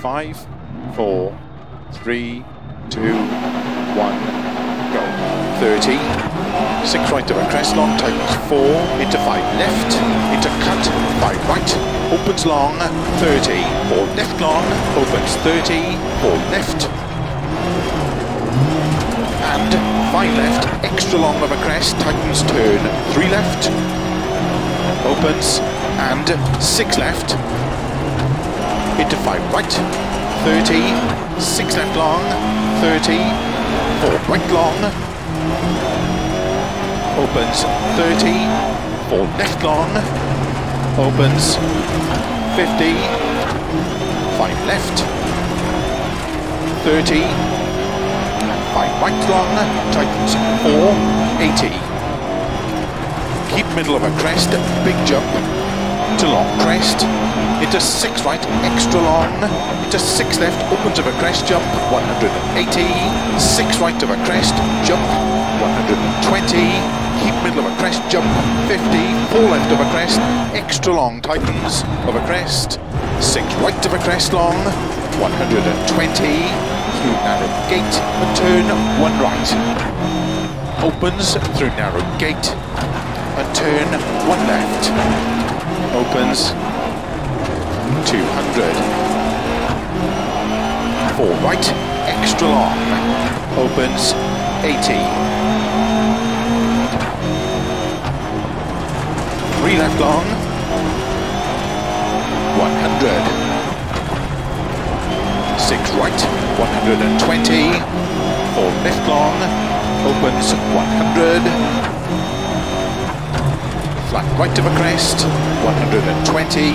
Five, four, three, two, one, go. 30. Six right over crest long, tightens four, into five left, into cut, five right, opens long, 30. Four left long, opens 30, four left, and five left, extra long over crest, tightens turn, three left, opens, and six left, into five right, 30, six left long, 30, four. Right long, opens. 30, four left long, opens. 50, five left, 30, five right long, tightens 4, 80. Keep middle of a crest, big jump, to long crest, into six right, extra long, into six left, opens of a crest jump, 180, six right of a crest, jump, 120, keep middle of a crest, jump, 50, four left of a crest, extra long, tightens of a crest, six right of a crest long, 120, through narrow gate, and turn one right. Opens through narrow gate, and turn one left opens 200 four right extra long. Opens 80 three left long. 100 six right 120 four left long. Opens 100 right of a crest, 120.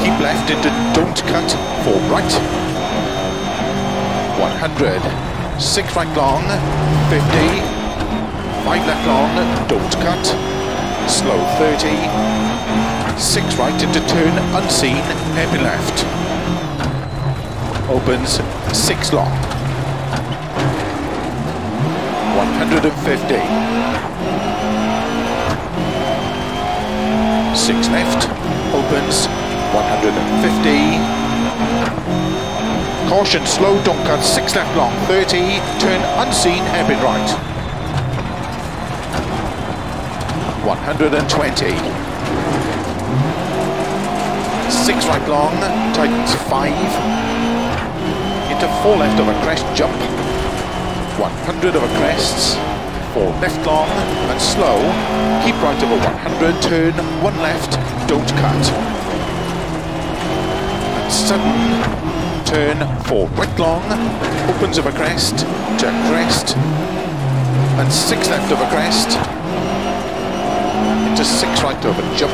Keep left into don't cut, four right. 100. Six right long, 50. Five left long, don't cut. Slow 30. Six right into turn, unseen, heavy left. Opens six long. 150. six left, opens 150. Caution, slow, don't cut, six left long, 30, turn unseen, hairpin right. 120. Six right long, tightens five. Into four left of a crest jump. 100 of a crests four left long and slow, keep right over 100, turn one left, don't cut. And sudden, turn four right long, opens over crest, to crest, and six left over crest, into six right over jump.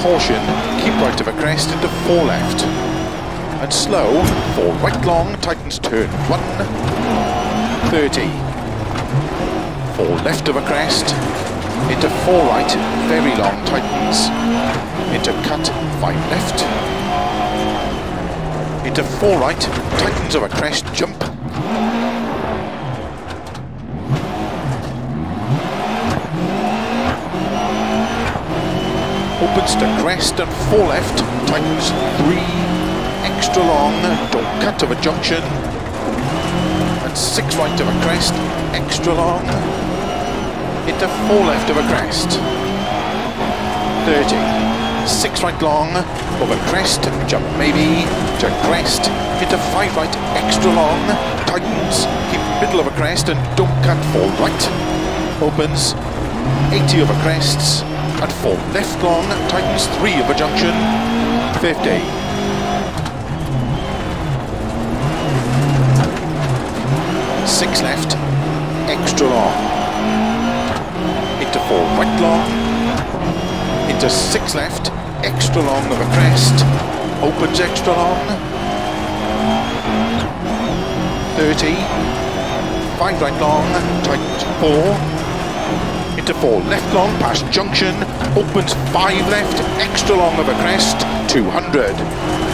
Caution, keep right over crest into four left. And slow, four right long, tightens turn one, 30 four left of a crest, into four right, very long, tightens. into cut, five left, into four right, tightens of a crest, jump, opens to crest and four left, tightens three, extra long, don't cut of a junction, and six right of a crest, extra long, into four left of a crest. 30. Six right long, over crest, jump maybe, to crest, into five right, extra long, tightens, keep middle of a crest and don't cut four right. Opens, 80 over crests, and four left long, tightens three of a junction, 50. Six left, extra long. Into four right long, into six left, extra long of a crest, opens extra long, 30, five right long, tightens four, into four left long, past junction, opens five left, extra long of a crest, 200.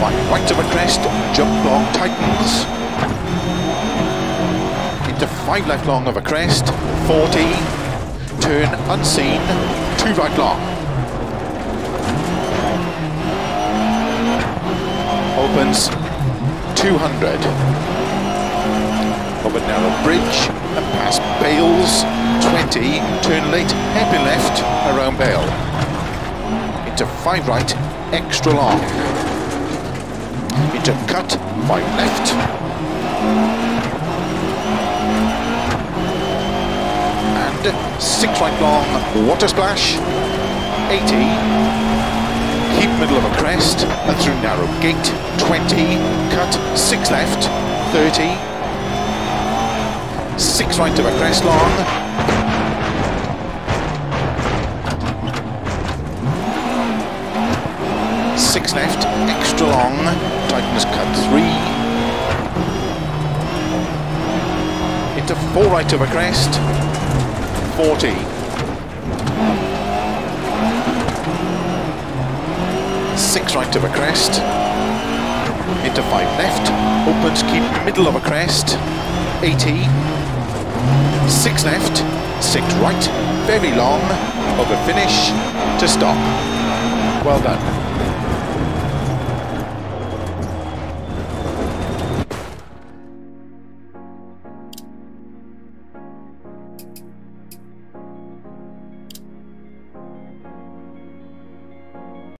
Right of a crest, jump long tightens. Into five left long of a crest, 40, turn unseen, two right long. Opens 200. Over narrow bridge and past Bales, 20, turn late, hairpin left, around Bale. Into five right, extra long. Into cut, my left. And six right long, water splash, 80. Keep middle of a crest. And through narrow gate, 20, cut, six left, 30, six right of a crest long, six left, extra long, tightness cut three, into four right of a crest, 40. Six right of a crest, into five left, opens, keep middle of a crest, 80, six left, six right, very long, over finish, to stop. Well done.